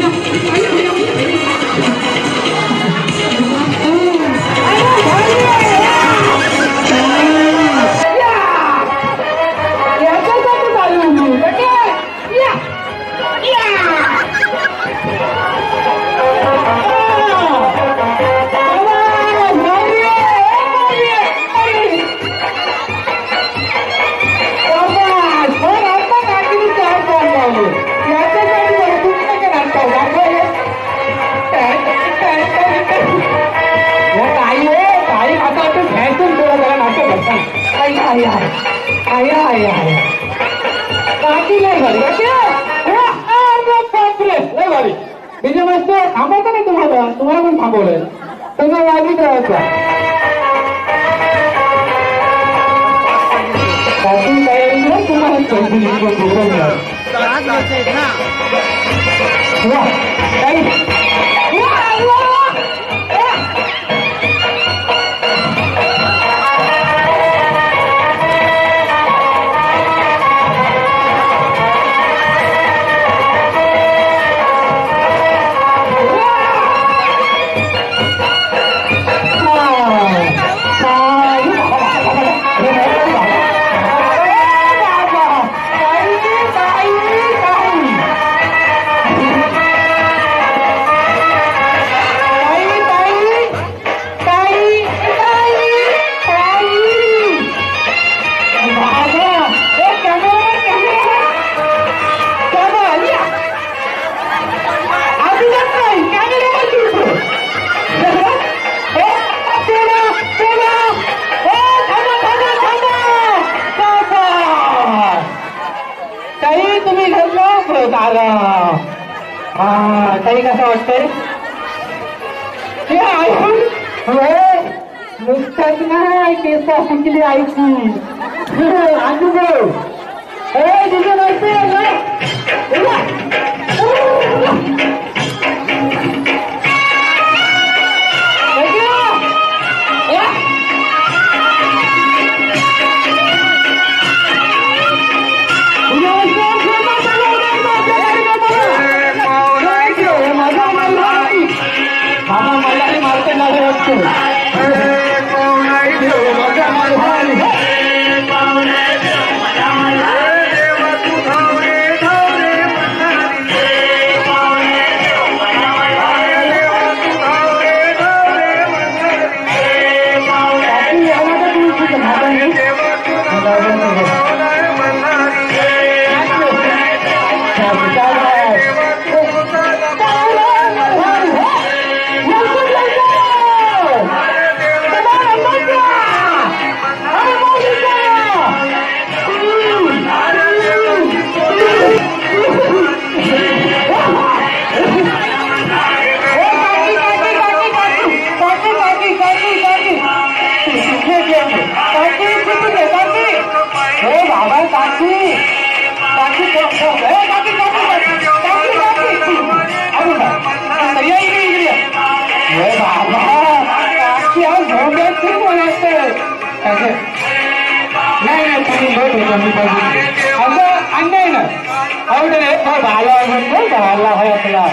はい。আয় আয় আয় আয় তোমার তোমার কোন ভাগলে তোমার রাজি দেওয়া তোমার आला हा आईफोन हे होय नुसतंच नाही केस ऐकली ऐकून आजू गो ए तुझं नसते Thank you. मला मारते लागले वाटतो बाबा काकी काकी काकी काकी इकडे हे बाबा काकी आज झोंब्यात खूप म्हणायचं नाही नाही तुम्ही बघ होता मी बघितलं असं अन्याय ना। अवघड आहे भाला म्हणतो भाला आहे आपला